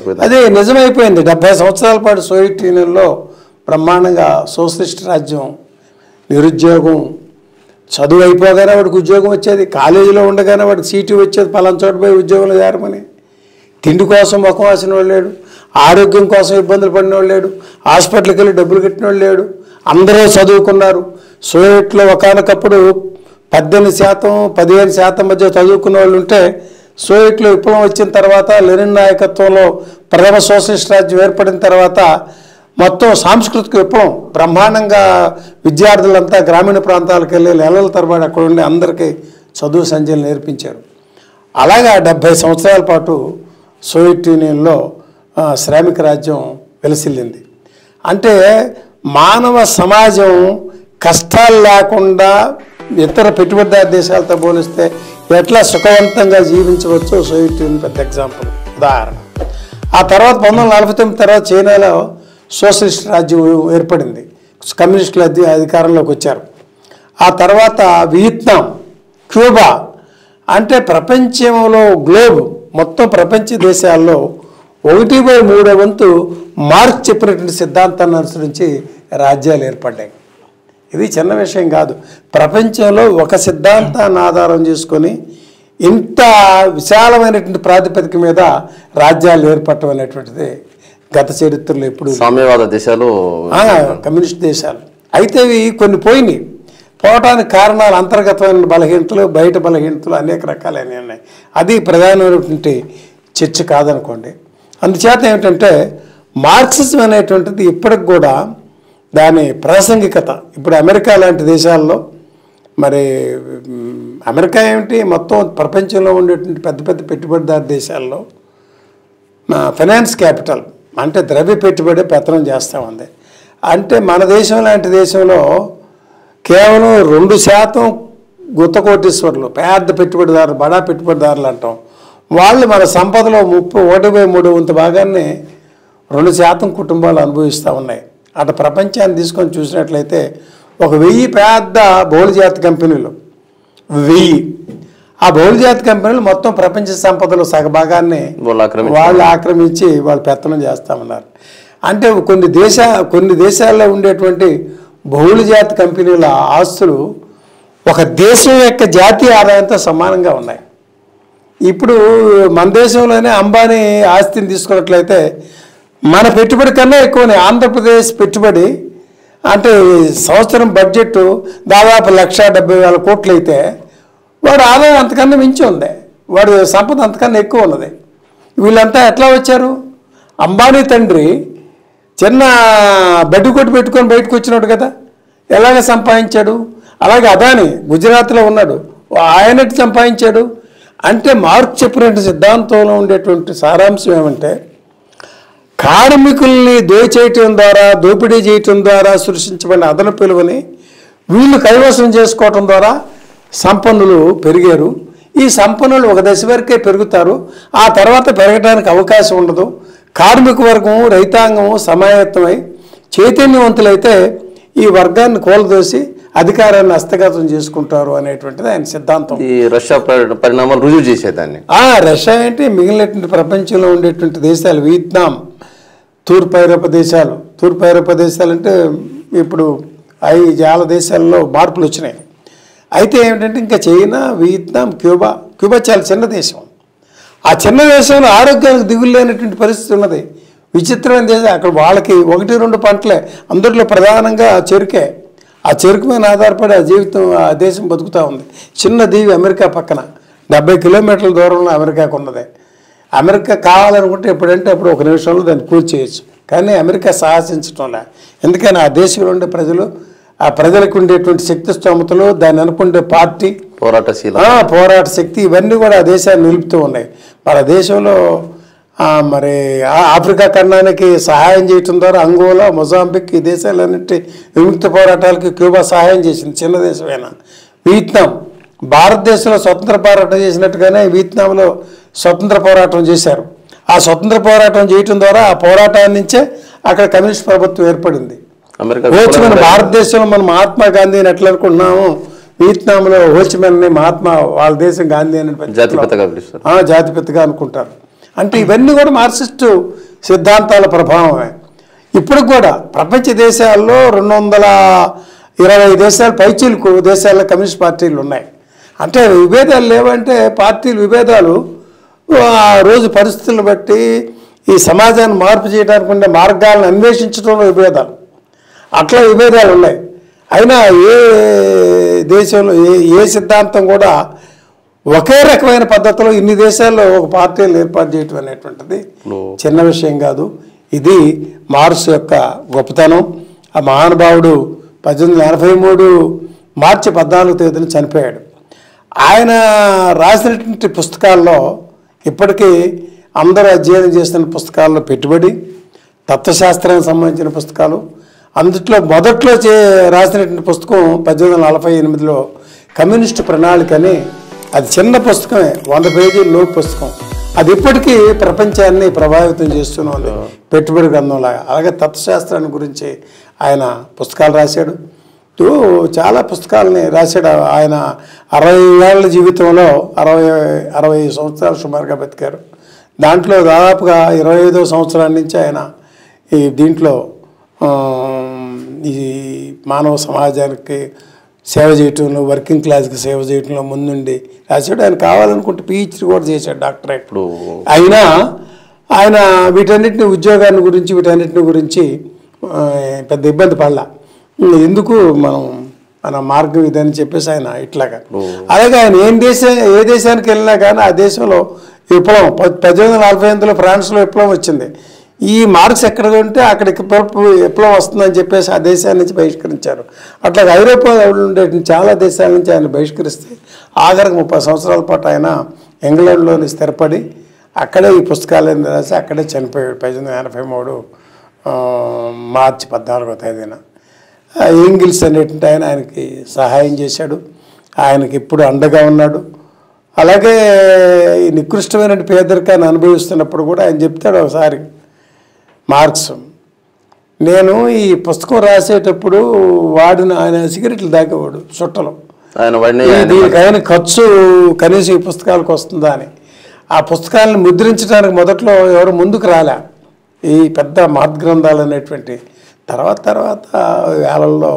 విధంగా అదే నిజమైపోయింది. డెబ్బై సంవత్సరాల పాటు సోవియట్ యూనియన్లో బ్రహ్మాండంగా సోషలిస్ట్ రాజ్యం నిరుద్యోగం చదువు అయిపోగానే వాడికి ఉద్యోగం వచ్చేది కాలేజీలో ఉండగానే వాడికి సీటు వచ్చేది పలానా చోట పోయి ఉద్యోగంలో చేరమని. తిండి కోసం ముఖం వాసిన వాడు లేడు ఆరోగ్యం కోసం ఇబ్బందులు పడిన వాడు లేడు హాస్పిటల్కి వెళ్ళి డబ్బులు కట్టిన వాడు లేడు అందరూ చదువుకున్నారు. సోవియట్లో ఒకనొకప్పుడు పద్దెనిమిది శాతం పదిహేను శాతం మధ్య చదువుకున్న వాళ్ళు ఉంటే సోవియట్లో విప్లవం వచ్చిన తర్వాత లెనిన్ నాయకత్వంలో ప్రథమ సోషలిస్ట్ రాజ్యం ఏర్పడిన తర్వాత మొత్తం సాంస్కృతిక విప్లవం బ్రహ్మాండంగా విద్యార్థులంతా గ్రామీణ ప్రాంతాలకు వెళ్ళి నెలల తరబడి అక్కడ ఉండి అందరికీ చదువు సంధ్యలు నేర్పించారు. అలాగా డెబ్భై సంవత్సరాల పాటు సోవియట్ యూనియన్లో శ్రామిక రాజ్యం వెలసిల్లింది. అంటే మానవ సమాజం కష్టాలు లేకుండా ఇతర పెట్టుబడిదారు దేశాలతో పోలిస్తే ఎట్లా సుఖవంతంగా జీవించవచ్చో సోవియట్ యూనియన్ పెద్ద ఎగ్జాంపుల్ ఉదాహరణ. ఆ తర్వాత పంతొమ్మిది వందల నలభై తొమ్మిది తర్వాత చైనాలో సోషలిస్ట్ రాజ్యం ఏర్పడింది. కమ్యూనిస్టులు అధి అధికారంలోకి వచ్చారు. ఆ తర్వాత వియత్నాం క్యూబా అంటే ప్రపంచంలో గ్లోబ్ మొత్తం ప్రపంచ దేశాల్లో ఒకటి బై మూడో వంతు మార్క్ చెప్పినటువంటి సిద్ధాంతాన్ని అనుసరించి రాజ్యాలు ఏర్పడ్డాయి. ఇది చిన్న విషయం కాదు. ప్రపంచంలో ఒక సిద్ధాంతాన్ని ఆధారం చేసుకొని ఇంత విశాలమైనటువంటి ప్రాతిపదిక మీద రాజ్యాలు ఏర్పడటం అనేటువంటిది గత చరిత్రలో ఎప్పుడు సామ్యవాద దేశాలు కమ్యూనిస్ట్ దేశాలు. అయితే ఇవి కొన్ని పోయినాయి. పోవటానికి కారణాలు అంతర్గతమైన బలహీనతలు బయట బలహీనతలు అనేక రకాలైనవి ఉన్నాయి. అది ప్రధానమైనటువంటి చర్చ కాదనుకోండి. అందుచేత ఏమిటంటే మార్క్సిజం అనేటువంటిది ఇప్పటికి కూడా దాని ప్రాసంగికత. ఇప్పుడు అమెరికా లాంటి దేశాల్లో మరి అమెరికా ఏమిటి? మొత్తం ప్రపంచంలో ఉండేటువంటి పెద్ద పెద్ద పెట్టుబడిదారు దేశాల్లో మా ఫైనాన్స్ క్యాపిటల్ అంటే ద్రవ్య పెట్టుబడి పెత్తనం చేస్తూ ఉంది. అంటే మన దేశం లాంటి దేశంలో కేవలం రెండు శాతం గుత్త కోటీశ్వర్లు పెద్ద పెట్టుబడిదారులు బడా పెట్టుబడిదారులు అంటాం. వాళ్ళు మన సంపదలో ముప్పై ఒకటి బై మూడు వంతు భాగాన్ని రెండు శాతం కుటుంబాలు అనుభవిస్తూ ఉన్నాయి. అటు ప్రపంచాన్ని తీసుకొని చూసినట్లయితే ఒక వెయ్యి పెద్ద బహుళజాతి కంపెనీలు వెయ్యి. ఆ బహుళజాతి కంపెనీలు మొత్తం ప్రపంచ సంపదలో సగభాగాన్ని వాళ్ళు ఆక్రమించి వాళ్ళు పెత్తనం చేస్తా ఉన్నారు అంటే కొన్ని దేశ కొన్ని దేశాల్లో ఉండేటువంటి బహుళజాతి కంపెనీల ఆస్తులు ఒక దేశం యొక్క జాతీయ ఆదాయంతో సమానంగా ఉన్నాయి. ఇప్పుడు మన దేశంలోనే అంబానీ ఆస్తిని తీసుకున్నట్లయితే మన పెట్టుబడి కన్నా ఎక్కువనే ఆంధ్రప్రదేశ్ పెట్టుబడి అంటే సంవత్సరం బడ్జెట్ దాదాపు లక్ష డెబ్బై వేల కోట్లు అయితే వాడు ఆదాయం అంతకన్నా మించి ఉంది. వాడు సంపద అంతకన్నా ఎక్కువ ఉన్నది. వీళ్ళంతా ఎట్లా వచ్చారు? అంబానీ తండ్రి చిన్న బడ్డి కొట్టు పెట్టుకొని బయటకు వచ్చినాడు కదా. ఎలాగ సంపాదించాడు? అలాగే అదాని గుజరాత్లో ఉన్నాడు. ఆయన సంపాదించాడు? అంటే మార్క్ చెప్పినటువంటి సిద్ధాంతంలో ఉండేటువంటి సారాంశం ఏమంటే కార్మికుల్ని దోచేయటం ద్వారా దోపిడీ చేయటం ద్వారా సృష్టించబడిన అదనపు విలువని వీళ్ళు కైవసం చేసుకోవటం ద్వారా సంపన్నులు పెరిగారు. ఈ సంపన్నులు ఒక దశ వరకే పెరుగుతారు. ఆ తర్వాత పెరగడానికి అవకాశం ఉండదు. కార్మిక వర్గం రైతాంగం సమాయత్తమై చైతన్యవంతులైతే ఈ వర్గాన్ని కూలదోసి అధికారాన్ని హస్తగతం చేసుకుంటారు అనేటువంటిది ఆయన సిద్ధాంతం. ఈ రష్యా పరి- పరిణామాలు రుజువు చేసేదాన్ని. ఆ రష్యా అంటే మిగిలినటువంటి ప్రపంచంలో ఉండేటువంటి దేశాలు వియత్నాం తూర్పు ఐరోపా దేశాలు. తూర్పు ఐరోపా దేశాలు అంటే ఇప్పుడు అవి చాలా దేశాల్లో మార్పులు వచ్చినాయి. అయితే ఏమిటంటే ఇంకా చైనా వియత్నాం క్యూబా క్యూబా చాలా చిన్న దేశం. ఆ చిన్న దేశంలో ఆరోగ్యానికి దిగులు లేనటువంటి పరిస్థితి ఉన్నది. విచిత్రమైన దేశం. అక్కడ వాళ్ళకి ఒకటి రెండు పంటలే అందరిలో ప్రధానంగా చెరుకే. ఆ చెరుకు మీద ఆధారపడి ఆ జీవితం ఆ దేశం బతుకుతూ ఉంది. చిన్న దీవి అమెరికా పక్కన. డెబ్బై కిలోమీటర్ల దూరంలో అమెరికాకు ఉన్నది. అమెరికా కావాలనుకుంటే ఎప్పుడంటే అప్పుడు ఒక నిమిషంలో దాన్ని కూల్చేయచ్చు కానీ అమెరికా సాహసించటంలే. ఎందుకని ఆ దేశంలో ఉండే ప్రజలు ఆ ప్రజలకు ఉండేటువంటి శక్తి స్తోమతలు దాన్ని అనుకుంటే పార్టీ పోరాటశీల పోరాట శక్తి ఇవన్నీ కూడా ఆ దేశాన్ని నిలుపుతూ ఉన్నాయి. మన దేశంలో మరి ఆ- ఆఫ్రికా ఖండానికి సహాయం చేయటం ద్వారా అంగోలా మొజాంబిక్ ఈ దేశాలన్నిటి విముక్త పోరాటాలకి క్యూబా సహాయం చేసింది చిన్న దేశమైనా. వియత్నాం. భారతదేశంలో స్వతంత్ర పోరాటం చేసినట్టుగానే వియత్నాంలో స్వతంత్ర పోరాటం చేశారు. ఆ స్వతంత్ర పోరాటం చేయటం ద్వారా ఆ పోరాటాన్ని నుంచే అక్కడ కమ్యూనిస్ట్ ప్రభుత్వం ఏర్పడింది. అమెరికా హోచిమన్ భారతదేశంలో మనం మహాత్మా గాంధీని ఎట్లా అనుకుంటున్నాము వియత్నాంలో హోచిమన్ని మహాత్మా వాళ్ళ దేశం గాంధీ అని జాతిపితగా అనుకుంటారు. అంటే ఇవన్నీ కూడా మార్క్సిస్టు సిద్ధాంతాల ప్రభావమే. ఇప్పుడు కూడా ప్రపంచ దేశాల్లో రెండు వందల ఇరవై దేశాలు పైచీలకు దేశాల్లో కమ్యూనిస్ట్ పార్టీలు ఉన్నాయి. అంటే విభేదాలు లేవంటే పార్టీలు విభేదాలు ఆ రోజు పరిస్థితులను బట్టి ఈ సమాజాన్ని మార్పు చేయడానికి ఉండే మార్గాలను అన్వేషించడంలో విభేదాలు. అట్లా విభేదాలు ఉన్నాయి. అయినా ఏ దేశంలో ఏ ఏ సిద్ధాంతం కూడా ఒకే రకమైన పద్ధతిలో ఇన్ని దేశాల్లో ఒక పార్టీలు ఏర్పాటు చేయటం అనేటువంటిది చిన్న విషయం కాదు. ఇది మార్క్స్ యొక్క గొప్పతనం. ఆ మహానుభావుడు పద్దెనిమిది వందల ఎనభై మూడు మార్చి పద్నాలుగు తేదీన చనిపోయాడు. ఆయన రాసినటువంటి పుస్తకాల్లో ఇప్పటికీ అందరూ అధ్యయనం చేస్తున్న పుస్తకాల్లో పెట్టుబడి తత్వశాస్త్రానికి సంబంధించిన పుస్తకాలు అందుట్లో మొదట్లో చే రాసినటువంటి పుస్తకం పద్దెనిమిది వందల నలభై ఎనిమిదిలో కమ్యూనిస్టు ప్రణాళిక అని అది చిన్న పుస్తకమే వంద పేజీల లోపు పుస్తకం. అది ఇప్పటికీ ప్రపంచాన్ని ప్రభావితం చేస్తూనే ఉంది పెట్టుబడి గ్రంథంలాగా. అలాగే తత్వశాస్త్రాన్ని గురించి ఆయన పుస్తకాలు రాశాడు. చాలా పుస్తకాలని రాశాడు. ఆయన అరవై ఏళ్ళ జీవితంలో అరవై అరవై సంవత్సరాలు సుమారుగా బతికారు. దాంట్లో దాదాపుగా ఇరవై ఐదో సంవత్సరాల నుంచి ఆయన ఈ దీంట్లో ఈ మానవ సమాజానికి సేవ చేయటంలో వర్కింగ్ క్లాస్కి సేవ చేయటంలో ముందుండి రాశాడు. ఆయన కావాలనుకుంటే పిహెచ్డి కూడా చేశాడు డాక్టరేట్ ఇప్పుడు అయినా ఆయన వీటన్నిటిని ఉద్యోగాన్ని గురించి వీటన్నిటిని గురించి పెద్ద ఇబ్బంది పడలా. ఎందుకు మనం మన మార్గం ఇదని చెప్పేసి ఆయన ఇట్లాగా. అలాగే ఆయన ఏం దేశం ఏ దేశానికి వెళ్ళినా కానీ ఆ దేశంలో విప్లవం పద్దెనిమిది వందల నలభై ఎనిమిదిలో ఫ్రాన్స్లో విప్లవం వచ్చింది. ఈ మార్క్స్ ఎక్కడ ఉంటే అక్కడికి పిలుపు విప్లవం వస్తుందని చెప్పేసి ఆ దేశాల నుంచి బహిష్కరించారు. అట్లాగే ఐరోపాలో ఉండే చాలా దేశాల నుంచి ఆయన బహిష్కరిస్తే ఆఖరికి ముప్పై సంవత్సరాల పాటు ఆయన ఇంగ్లాండ్లోని స్థిరపడి అక్కడే ఈ పుస్తకాలను రాసి అక్కడే చనిపోయాడు. పద్దెనిమిది ఎనభై మూడు మార్చి పద్నాలుగో తేదీన. ఇంగిల్స్ అనేటువంటి ఆయన ఆయనకి సహాయం చేశాడు. ఆయనకి ఇప్పుడు అండగా ఉన్నాడు. అలాగే ఈ నికృష్టమైన పేదరికాన్ని అనుభవిస్తున్నప్పుడు కూడా ఆయన చెప్తాడు ఒకసారి మార్క్స్. నేను ఈ పుస్తకం రాసేటప్పుడు వాడిన ఆయన సిగరెట్లు దాకేవాడు చుట్టలు. ఆయన వాడిని ఈ దీనికైన ఖర్చు కనీసం ఈ పుస్తకాలకు వస్తుందా అని. ఆ పుస్తకాలను ముద్రించడానికి మొదట్లో ఎవరు ముందుకు రాలే. ఈ పెద్ద మహద్గ్రంథాలు అనేటువంటి తర్వాత తర్వాత వేలల్లో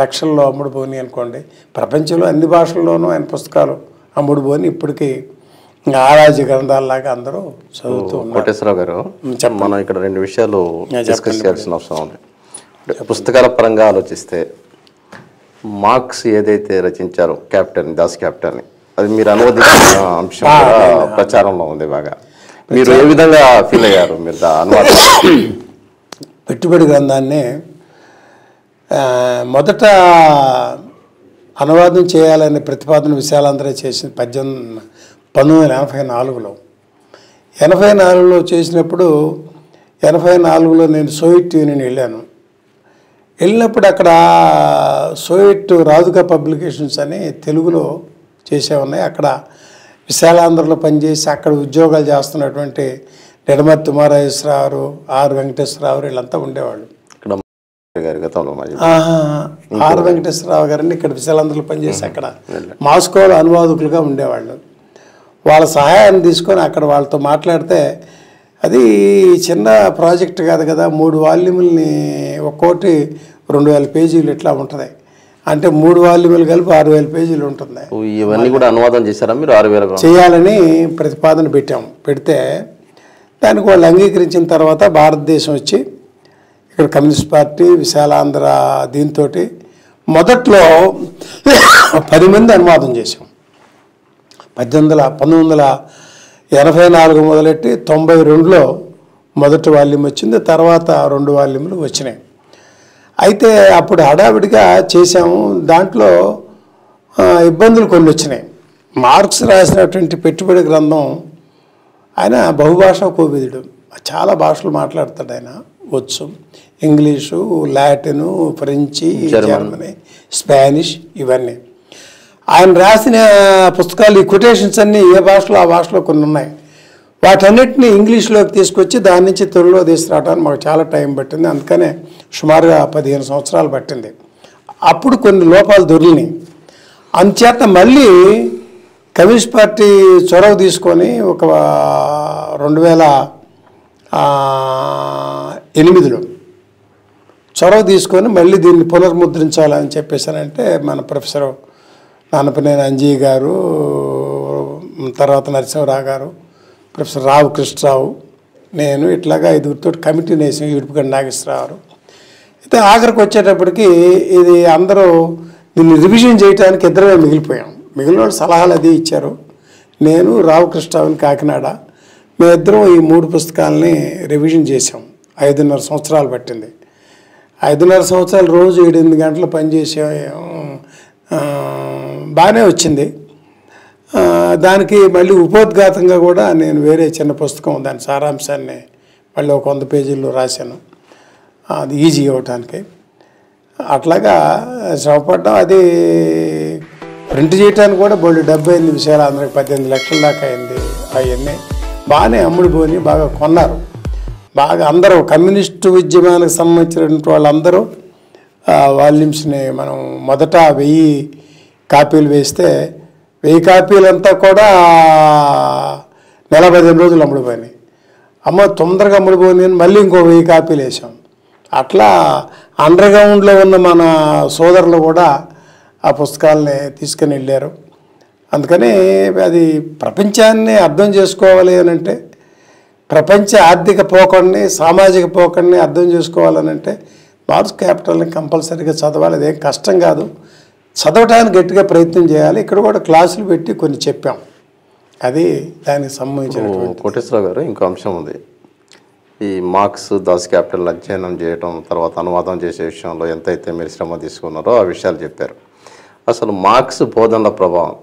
లక్షల్లో అమ్ముడు పోని అనుకోండి. ప్రపంచంలో అన్ని భాషల్లోనూ ఆయన పుస్తకాలు అమ్ముడు పోని ఇప్పటికీ ఆరాజ్య గ్రంథాలలాగా అందరూ చదువుతూ కోటేశ్వరరావు గారు మనం ఇక్కడ రెండు విషయాలు. డిస్కస్ చేయాల్సిన అవసరం ఉంది. పుస్తకాల పరంగా ఆలోచిస్తే మార్క్స్ ఏదైతే రచించారో క్యాప్టెన్ దాస్ క్యాప్టెన్ అది మీరు అనువదించిన అంశం ప్రచారంలో ఉంది బాగా. మీరు ఏ విధంగా ఫీల్ అయ్యారు? మీరు అనువాదం. పెట్టుబడి గ్రంథాన్ని మొదట అనువాదం చేయాలనే ప్రతిపాదన విశాలాంధ్ర చేసిన పద్దెనిమిది పంతొమ్మిది వందల ఎనభై నాలుగులో. ఎనభై నాలుగులో చేసినప్పుడు ఎనభై నాలుగులో నేను సోవియట్ యూనియన్ వెళ్ళాను. వెళ్ళినప్పుడు అక్కడ సోవియట్ రాదుగా పబ్లికేషన్స్ అని తెలుగులో చేసే ఉన్నాయి. అక్కడ విశాలాంధ్రలో పనిచేసి అక్కడ ఉద్యోగాలు చేస్తున్నటువంటి నిడమర్తి కుమారేశ్వరరావు ఆర్ వెంకటేశ్వరరావు వీళ్ళంతా ఉండేవాళ్ళు. ఆర్ వెంకటేశ్వరరావు గారిని ఇక్కడ విశాలాంధ్రలో పనిచేసి అక్కడ మాస్కోలో అనువాదకులుగా ఉండేవాళ్ళు. వాళ్ళ సహాయాన్ని తీసుకొని అక్కడ వాళ్ళతో మాట్లాడితే అది చిన్న ప్రాజెక్ట్ కాదు కదా మూడు వాల్యూముల్ని ఒక్కోటి రెండు వేల పేజీలు ఇట్లా ఉంటుంది. అంటే మూడు వాల్యూములు కలిపి ఆరు వేల పేజీలు ఉంటుంది. ఇవన్నీ కూడా అనువాదం చేశారా మీరు? ఆరు వేల చేయాలని ప్రతిపాదన పెట్టాం. పెడితే దానికి వాళ్ళు అంగీకరించిన తర్వాత భారతదేశం వచ్చి ఇక్కడ కమ్యూనిస్ట్ పార్టీ విశాలాంధ్ర దీంతో మొదట్లో పది మంది అనువాదం చేశాం. పద్దెనిమిది వందల పంతొమ్మిది వందల ఎనభై నాలుగు మొదలెట్టి తొంభై రెండులో మొదటి వాల్యూమ్ వచ్చింది తర్వాత రెండు వాల్యూములు వచ్చినాయి. అయితే అప్పుడు హడావిడిగా చేసాము దాంట్లో ఇబ్బందులు కొన్ని వచ్చినాయి. మార్క్స్ రాసినటువంటి పెట్టుబడి గ్రంథం ఆయన బహుభాషా కోవిదుడు. చాలా భాషలు మాట్లాడతాడు ఆయన. వచ్చు English Latin French Germany Spanish ఇవన్నీ. ఆయన రాసిన పుస్తకాలు ఈ కొటేషన్స్ అన్నీ ఏ భాషలో ఆ భాషలో కొన్ని ఉన్నాయి. వాటన్నిటిని ఇంగ్లీష్లోకి తీసుకొచ్చి దాని నుంచి తెలుగులో తీసుకురావడానికి మాకు చాలా టైం పట్టింది. అందుకనే సుమారుగా పదిహేను సంవత్సరాలు పట్టింది. అప్పుడు కొన్ని లోపాలు దొరికినాయి. అందుచేత మళ్ళీ కమ్యూనిస్ట్ పార్టీ చొరవ తీసుకొని ఒక రెండు వేల ఎనిమిదిలో చొరవ తీసుకొని మళ్ళీ దీన్ని పునర్ముద్రించాలని చెప్పేసానంటే మన ప్రొఫెసర్ నానపనేని అంజీ గారు తర్వాత నరసింహరావు గారు ప్రొఫెసర్ రావు కృష్ణరావు నేను ఇట్లాగా ఐదుగురితో కమిటీని వేసాం ఇడుపుగడ్డ నాగేశ్వరరావు. అయితే ఆఖరికి వచ్చేటప్పటికి ఇది అందరూ దీన్ని రివిజన్ చేయడానికి ఇద్దరమే మిగిలిపోయాం. మిగిలిన వాళ్ళు సలహాలు అది ఇచ్చారు. నేను రావు కృష్ణరావుని కాకినాడ. మేమిద్దరం ఈ మూడు పుస్తకాలని రివిజన్ చేసాం ఐదున్నర సంవత్సరాలు పట్టింది. ఐదున్నర సంవత్సరాలు రోజు ఏడెనిమిది గంటలు పనిచేసే బాగానే వచ్చింది. దానికి మళ్ళీ ఉపోద్ఘాతంగా కూడా నేను వేరే చిన్న పుస్తకం దాని సారాంశాన్ని మళ్ళీ ఒక వంద పేజీల్లో రాశాను. అది ఈజీ అవ్వటానికి అట్లాగా శ్రమపడ్డాం. అది ప్రింట్ చేయడానికి కూడా బోల్డ్ డెబ్బై ఎనిమిది విషయాలు అందరికి పద్దెనిమిది లక్షల దాకా అయింది. అవన్నీ బాగానే అమ్ముడు పోని బాగా కొన్నారు. బాగా అందరూ కమ్యూనిస్టు ఉద్యమానికి సంబంధించినటువంటి వాళ్ళందరూ వాల్యూమ్స్ని మనం మొదట వెయ్యి కాపీలు వేస్తే వెయ్యి కాపీలంతా కూడా నెల పదిహేను రోజులు అమ్ముడుపోయినాయి అమ్మ తొందరగా అమ్ముడుపోయింది అని మళ్ళీ ఇంకో వెయ్యి కాపీలు వేసాం అట్లా అండర్ గ్రౌండ్లో ఉన్న మన సోదరులు కూడా ఆ పుస్తకాలని తీసుకుని వెళ్ళారు. అందుకని అది ప్రపంచాన్ని అర్థం చేసుకోవాలి అని అంటే ప్రపంచ ఆర్థిక పోకడిని సామాజిక పోకడిని అర్థం చేసుకోవాలనంటే మార్క్స్ క్యాపిటల్ని కంపల్సరీగా చదవాలి. అదేం కష్టం కాదు. చదవటానికి గట్టిగా ప్రయత్నం చేయాలి. ఇక్కడ కూడా క్లాసులు పెట్టి కొన్ని చెప్పాం. అది దానికి సంబంధించినటువంటి కోటేశ్వరరావు గారు ఇంకో అంశం ఉంది. ఈ మార్క్స్ దాస్ క్యాపిటల్ అధ్యయనం చేయడం తర్వాత అనువాదం చేసే విషయంలో ఎంతైతే మీరు శ్రమ తీసుకున్నారో ఆ విషయాలు చెప్పారు. అసలు మార్క్స్ బోధనల ప్రభావం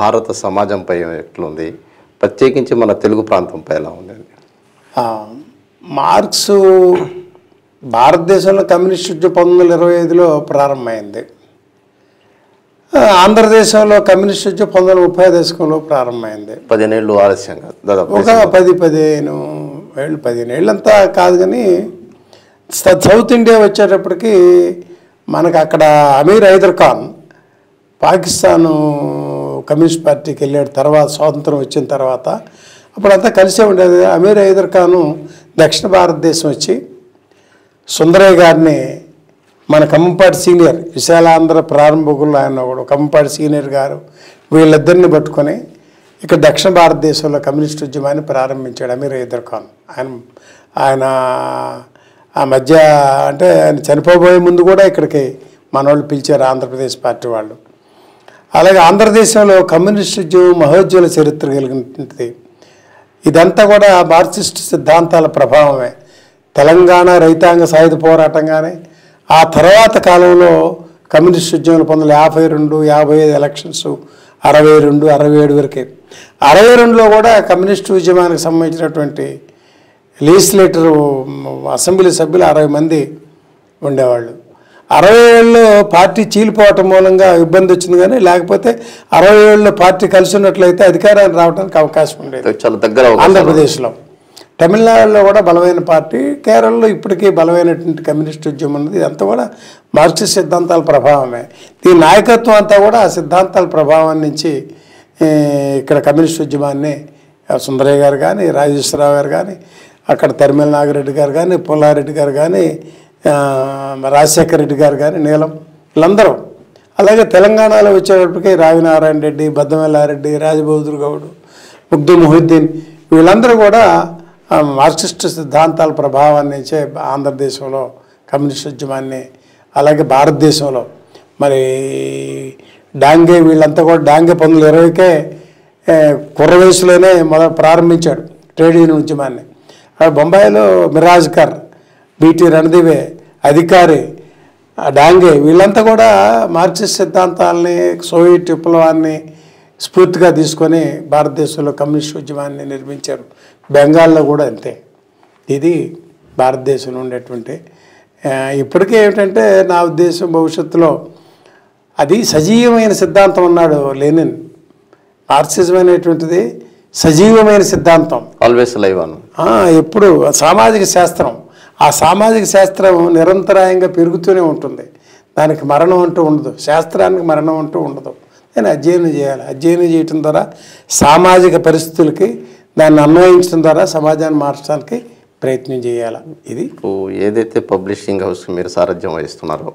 భారత సమాజంపై ఎట్లుంది? ప్రత్యేకించి మన తెలుగు ప్రాంతంపై ఎలా ఉందండి ఆ, మార్క్స్ భారతదేశంలో కమ్యూనిస్ట్ పంతొమ్మిది వందల ఇరవై ఐదులో ప్రారంభమైంది. ఆంధ్రదేశంలో కమ్యూనిస్ట్ ఉద్యమం పంతొమ్మిది వందల ముప్పై దశకంలో ప్రారంభమైంది. పదిహేనేళ్ళు ఆలస్యంగా దాదాపు ఒక పది పదిహేను ఏళ్ళు పదిహేను ఏళ్ళంతా కాదు కానీ సౌత్ ఇండియా వచ్చేటప్పటికి మనకు అక్కడ అమీర్ హైదర్ ఖాన్ పాకిస్తాను కమ్యూనిస్ట్ పార్టీకి వెళ్ళాడు తర్వాత స్వాతంత్రం వచ్చిన తర్వాత. అప్పుడంతా కలిసే ఉండేది. అమీర్ హైదర్ ఖాను దక్షిణ భారతదేశం వచ్చి సుందరయ్య గారిని మన కంపాటి సీనియర్ విశాలాంధ్ర ప్రారంభకులు ఆయన ఒకడు కంపాటి సీనియర్ గారు. వీళ్ళిద్దరిని పట్టుకొని ఇక్కడ దక్షిణ భారతదేశంలో కమ్యూనిస్ట్ ఉద్యమాన్ని ప్రారంభించాడు అమీర్ హైదర్ ఖాన్. ఆయన ఆయన ఆ మధ్య అంటే ఆయన చనిపోబోయే ముందు కూడా ఇక్కడికి మనవాళ్ళు పిలిచారు ఆంధ్రప్రదేశ్ పార్టీ వాళ్ళు. అలాగే ఆంధ్రదేశంలో కమ్యూనిస్ట్ ఉద్యమం మహోజ్వల చరిత్ర కలిగినది ఇదంతా కూడా మార్క్సిస్ట్ సిద్ధాంతాల ప్రభావమే. తెలంగాణ రైతాంగ సాయుధ పోరాటం కానీ ఆ తర్వాత కాలంలో కమ్యూనిస్ట్ ఉద్యమాలు పంతొమ్మిది వందల యాభై రెండు యాభై ఐదు ఎలక్షన్స్ అరవై రెండు అరవై ఏడు వరకే. అరవై రెండులో కూడా కమ్యూనిస్ట్ ఉద్యమానికి సంబంధించినటువంటి లెజిస్లేటర్ అసెంబ్లీ సభ్యులు అరవై మంది ఉండేవాళ్ళు. అరవై ఏళ్ళలో పార్టీ చీలిపోవటం మూలంగా ఇబ్బంది వచ్చింది కానీ లేకపోతే అరవై ఏళ్ళలో పార్టీ కలిసి ఉన్నట్లయితే అధికారాన్ని రావడానికి అవకాశం ఉండేది. చాలా దగ్గర. ఆంధ్రప్రదేశ్లో. తమిళనాడులో కూడా బలమైన పార్టీ కేరళలో ఇప్పటికీ బలమైనటువంటి కమ్యూనిస్ట్ ఉద్యమం ఉన్నది. ఇదంతా కూడా మార్క్సిస్ట్ సిద్ధాంతాల ప్రభావమే. దీని నాయకత్వం అంతా కూడా ఆ సిద్ధాంతాల ప్రభావం నుంచి ఇక్కడ కమ్యూనిస్ట్ ఉద్యమాన్ని సుందరయ్య గారు కానీ రాజేశ్వరరావు గారు కానీ అక్కడ తరిమల నాగిరెడ్డి గారు కానీ పుల్లారెడ్డి గారు కానీ రాజశేఖర రెడ్డి గారు కానీ నీలం వీళ్ళందరూ. అలాగే తెలంగాణలో వచ్చేటప్పటికి రావినారాయణ రెడ్డి బద్దమెల్లారెడ్డి రాజబౌదురు గౌడ్ ముగ్ధు మొహిద్దీన్ వీళ్ళందరూ కూడా మార్క్సిస్ట్ సిద్ధాంతాల ప్రభావాన్ని ఆంధ్రదేశంలో కమ్యూనిస్ట్ ఉద్యమాన్ని అలాగే భారతదేశంలో. మరి డాంగే వీళ్ళంతా కూడా డాంగే పంతొమ్మిది ఇరవైకే కుర్ర వయసులోనే మొదలు ప్రారంభించాడు ట్రేడ్ యూనియన్ ఉద్యమాన్ని. అక్కడ బొంబాయిలో మిరాజ్కర్ బీటీ రణదివే అధికారి డాంగే వీళ్ళంతా కూడా మార్క్సిస్ట్ సిద్ధాంతాలని సోవియట్ విప్లవాన్ని స్ఫూర్తిగా తీసుకొని భారతదేశంలో కమ్యూనిస్ట్ ఉద్యమాన్ని నిర్మించారు. బెంగాల్లో కూడా అంతే. ఇది భారతదేశంలో ఉండేటువంటి ఇప్పటికే ఏమిటంటే నా ఉద్దేశం భవిష్యత్తులో అది సజీవమైన సిద్ధాంతం అన్నాడు లెనిన్. మార్క్సిజం అనేటువంటిది సజీవమైన సిద్ధాంతం. ఆల్వేస్ లైవ్ అను. ఎప్పుడు సామాజిక శాస్త్రం ఆ సామాజిక శాస్త్రం నిరంతరాయంగా పెరుగుతూనే ఉంటుంది. దానికి మరణం అంటూ ఉండదు శాస్త్రానికి మరణం అంటూ ఉండదు. నేను అధ్యయనం చేయాలి. అధ్యయనం చేయటం ద్వారా సామాజిక పరిస్థితులకి దాన్ని అన్వయించడం ద్వారా సమాజాన్ని మార్చడానికి ప్రయత్నం చేయాలి? ఇది ఏదైతే పబ్లిషింగ్ హౌస్కి మీరు సారథ్యం వహిస్తున్నారో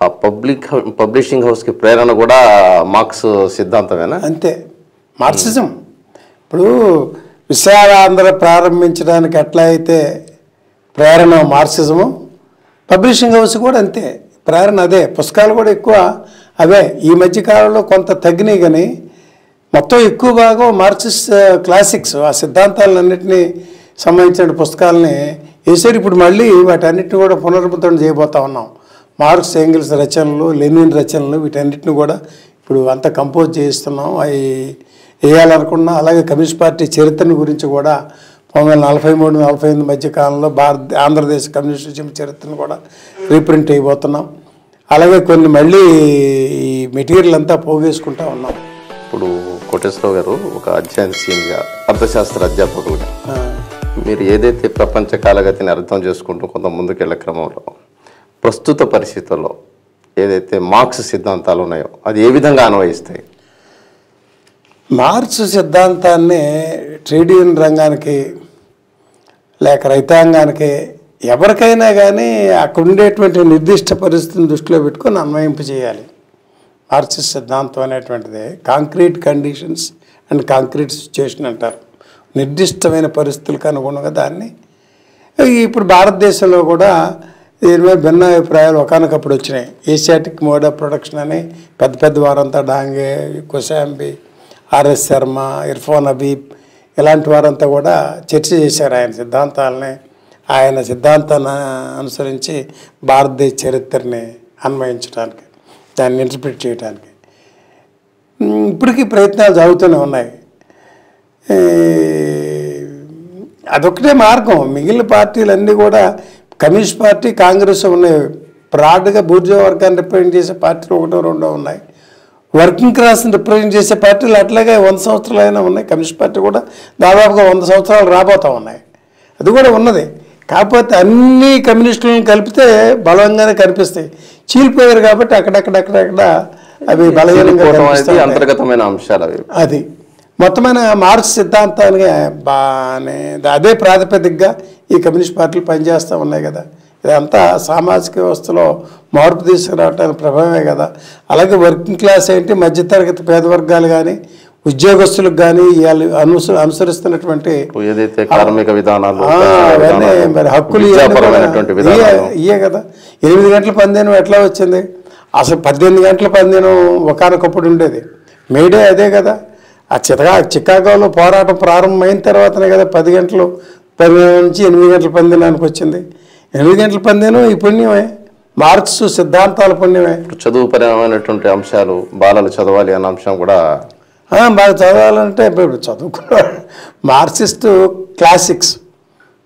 ఆ, పబ్లిక్ పబ్లిషింగ్ హౌస్కి ప్రేరణ కూడా మార్క్స్ సిద్ధాంతమేనా? అంతే. మార్క్సిజం. ఇప్పుడు విశాలాంధ్ర ప్రారంభించడానికి ఎట్లా అయితే ప్రేరణ మార్క్సిజము పబ్లిషింగ్ హౌస్ కూడా అంతే. ప్రేరణ అదే. పుస్తకాలు కూడా ఎక్కువ అవే. ఈ మధ్య కాలంలో కొంత తగ్గినాయి కానీ మొత్తం ఎక్కువ భాగం మార్క్సిస్ట్ uh, క్లాసిక్స్ ఆ సిద్ధాంతాలన్నింటినీ సంబంధించిన పుస్తకాలని వేసారు ఇప్పుడు మళ్ళీ వాటన్నిటిని కూడా పునరుద్ధరణ చేయబోతా ఉన్నాం. మార్క్స్ ఎంగిల్స్ రచనలు లెనిన్ రచనలు వీటన్నిటిని కూడా ఇప్పుడు అంతా కంపోజ్ చేయిస్తున్నాం. అవి వేయాలనుకున్నా అలాగే కమ్యూనిస్ట్ పార్టీ చరిత్రను గురించి కూడా పంతొమ్మిది వందల నలభై మూడు నలభై ఎనిమిది మధ్య కాలంలో భారత ఆంధ్రదేశ్ కమ్యూనిస్ట్ ఉద్యమ చరిత్రను కూడా రీప్రింట్ అయిపోతున్నాం అలాగే కొన్ని మళ్ళీ ఈ మెటీరియల్ అంతా పోగేసుకుంటా ఉన్నాం. ఇప్పుడు కోటేశ్వరరావు గారు ఒక అధ్యయనశీలిగా అర్థశాస్త్ర అధ్యాపకులుగా. మీరు ఏదైతే ప్రపంచ కాలగతిని అర్థం చేసుకుంటూ కొంత ముందుకెళ్ళే క్రమంలో ప్రస్తుత పరిస్థితుల్లో ఏదైతే మార్క్స్ సిద్ధాంతాలు ఉన్నాయో అది ఏ విధంగా అన్వయిస్తాయి? మార్క్స్ సిద్ధాంతాన్ని ట్రేడ్ యూనియన్ రంగానికి లేక రైతాంగానికి ఎవరికైనా కానీ అక్కడ ఉండేటువంటి నిర్దిష్ట పరిస్థితిని దృష్టిలో పెట్టుకొని అన్వయింపు చేయాలి మార్క్సిస్ట్ సిద్ధాంతం అనేటువంటిది concrete conditions and concrete situation అంటారు. నిర్దిష్టమైన పరిస్థితులకు అనుగుణంగా దాన్ని ఇప్పుడు భారతదేశంలో కూడా దీని మీద భిన్న అభిప్రాయాలు ఒకనకప్పుడు వచ్చినాయి. ఏషియాటిక్ మోడ్ ఆఫ్ ప్రొడక్షన్ అని పెద్ద పెద్ద వారంతా డాంగే కుశాంబి ఆర్ఎస్ శర్మ ఇర్ఫాన్ హబీబ్ ఇలాంటి వారంతా కూడా చర్చ చేశారు ఆయన సిద్ధాంతాలని. ఆయన సిద్ధాంతాన్ని అనుసరించి భారతదేశ చరిత్రని అన్వయించడానికి దాన్ని ఇంటర్ప్రిట్ చేయడానికి ఇప్పటికీ ప్రయత్నాలు జరుగుతూనే ఉన్నాయి. అదొక్కటే అదొకటే మార్గం. మిగిలిన పార్టీలన్నీ కూడా కమ్యూనిస్ట్ పార్టీ కాంగ్రెస్ ఉన్నాయి. బ్రాడ్గా బూర్జో వర్గాన్ని రిప్రజెంట్ చేసే పార్టీలు ఒకటో రెండో ఉన్నాయి. వర్కింగ్ క్లాస్ని రిప్రజెంట్ చేసే పార్టీలు అట్లాగే వంద సంవత్సరాలైనా ఉన్నాయి. కమ్యూనిస్ట్ పార్టీ కూడా దాదాపుగా వంద సంవత్సరాలు రాబోతూ ఉన్నాయి. అది కూడా ఉన్నది. కాకపోతే అన్ని కమ్యూనిస్టులను కలిపితే బలంగానే కనిపిస్తాయి. చీలిపోయారు కాబట్టి అక్కడక్కడక్కడక్కడ అవి బలహీనంగా. అంతర్గతమైన అంశాలు అవి. అది. మొత్తమైన మార్క్స్ సిద్ధాంతానికి బాగానే అదే ప్రాతిపదికగా ఈ కమ్యూనిస్ట్ పార్టీలు పనిచేస్తూ ఉన్నాయి కదా. ఇదంతా సామాజిక వ్యవస్థలో మార్పు తీసుకురావడానికి ప్రభావమే కదా. అలాగే వర్కింగ్ క్లాస్ ఏంటి మధ్యతరగతి పేద వర్గాలు కానీ ఉద్యోగస్తులకు కానీ వాళ్ళు అనుస అనుసరిస్తున్నటువంటి ఏదైతే కార్మిక విధానాలు అవన్నీ మరి హక్కులు ఇయే- కదా. ఎనిమిది గంటల పందేనం ఎట్లా వచ్చింది? అసలు పద్దెనిమిది గంటల పందేనం ఒకనొకప్పుడు ఉండేది. మేడే అదే కదా. ఆ చితగా చికాగోలో పోరాటం ప్రారంభమైన తర్వాతనే కదా పది గంటలు పది నుంచి ఎనిమిది గంటల పందినానికి వచ్చింది. ఎనిమిది గంటల పందేనం ఈ పుణ్యమే. మార్క్స్ సిద్ధాంతాల పుణ్యమే. చదువుపరమైనటువంటి అంశాలు బాలలు చదవాలి అన్న అంశం కూడా మాకు బాగా చదవాలంటే ఇప్పుడు చదువుకున్న మార్క్సిస్ట్ క్లాసిక్స్.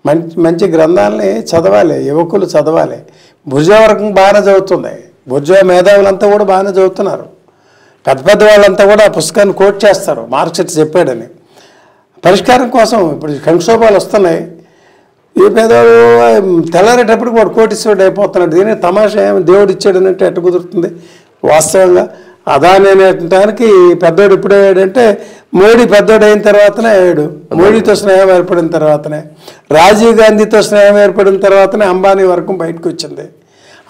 మంచి మంచి గ్రంథాలని చదవాలి యువకులు చదవాలి. బుర్జా వర్గం బాగానే చదువుతుంది. బుర్జా మేధావులంతా కూడా బాగానే చదువుతున్నారు. పెద్ద పెద్ద వాళ్ళంతా కూడా ఆ పుస్తకాన్ని కోట్ చేస్తారు మార్క్సిస్ట్ చెప్పాడని. పరిష్కారం కోసం ఇప్పుడు సంక్షోభాలు వస్తున్నాయి. ఈ పేదవాడు తెల్లారేటప్పటికి వాడు కోటీశ్వరుడు అయిపోతున్నాడు. దీని తమాషా ఏమి దేవుడు ఇచ్చాడు ఎట్ట కుదురుతుంది? వాస్తవంగా అదాని అనేటానికి పెద్దోడు ఇప్పుడు అయ్యాడంటే మోడీ పెద్దోడు అయిన తర్వాతనే అయ్యాడు. మోడీతో స్నేహం ఏర్పడిన తర్వాతనే. రాజీవ్ గాంధీతో స్నేహం ఏర్పడిన తర్వాతనే అంబానీ వరకు బయటకు వచ్చింది.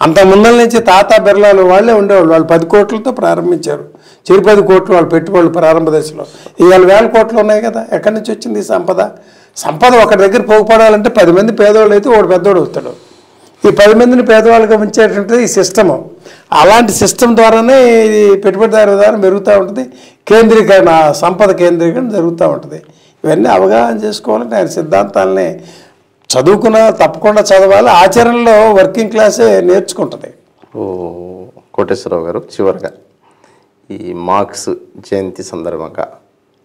అంత ముందల నుంచి తాత బిర్లాలు వాళ్ళే ఉండేవాళ్ళు. వాళ్ళు పది కోట్లతో ప్రారంభించారు. చిరు పది కోట్లు వాళ్ళు పెట్టుబడులు ప్రారంభ దశలో. ఇవాళ వేల కోట్లు ఉన్నాయి కదా. ఎక్కడి నుంచి వచ్చింది ఈ సంపద? సంపద ఒకరి దగ్గర పోగుపడాలంటే పది మంది పేదవాళ్ళు అయితే ఒకడు పెద్దోడు అవుతాడు. ఈ పది మందిని పేదవాళ్ళుగా ఉంచేటువంటిది ఈ సిస్టము. అలాంటి సిస్టమ్ ద్వారానే ఈ పెట్టుబడిదారు విధానం పెరుగుతూ ఉంటుంది. కేంద్రీకరణ సంపద కేంద్రీకరణ జరుగుతూ ఉంటుంది. ఇవన్నీ అవగాహన చేసుకోవాలంటే ఆయన సిద్ధాంతాలని చదువుకున్న తప్పకుండా చదవాలి. ఆచరణలో వర్కింగ్ క్లాసే నేర్చుకుంటుంది. ఓ కోటేశ్వరరావు గారు చివరిగా ఈ మార్క్స్ జయంతి సందర్భంగా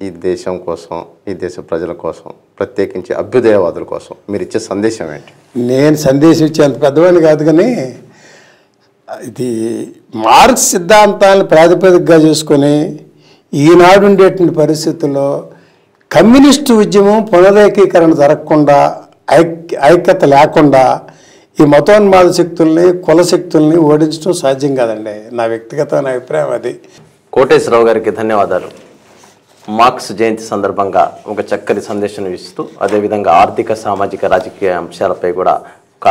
ఈ దేశం కోసం ఈ దేశ ప్రజల కోసం ప్రత్యేకించి అభ్యుదయవాదుల కోసం మీరు ఇచ్చే సందేశం ఏంటి? నేను సందేశం ఇచ్చేంత పెద్దవాడిని కాదు కానీ ఇది మార్క్స్ సిద్ధాంతాలను ప్రాతిపదికగా చేసుకొని ఈనాడు ఉండేటువంటి పరిస్థితుల్లో కమ్యూనిస్టు ఉద్యమం పునరేకీకరణ జరగకుండా ఐక్య ఐక్యత లేకుండా ఈ మతోన్మాద శక్తుల్ని కుల శక్తుల్ని ఓడించడం సాధ్యం కాదండి. నా వ్యక్తిగతమైన అభిప్రాయం అది. కోటేశ్వరరావు గారికి ధన్యవాదాలు. మార్క్స్ జయంతి సందర్భంగా ఒక చక్కని సందేశం ఇస్తూ అదేవిధంగా ఆర్థిక సామాజిక రాజకీయ అంశాలపై కూడా ఒక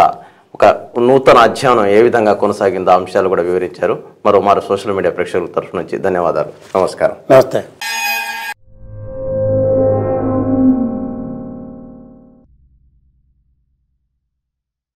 ఒక నూతన అధ్యయనం ఏ విధంగా కొనసాగిందో అంశాలు కూడా వివరించారు. మరో మారు సోషల్ మీడియా ప్రేక్షకుల తరఫు నుంచి ధన్యవాదాలు. నమస్కారం. నమస్తే.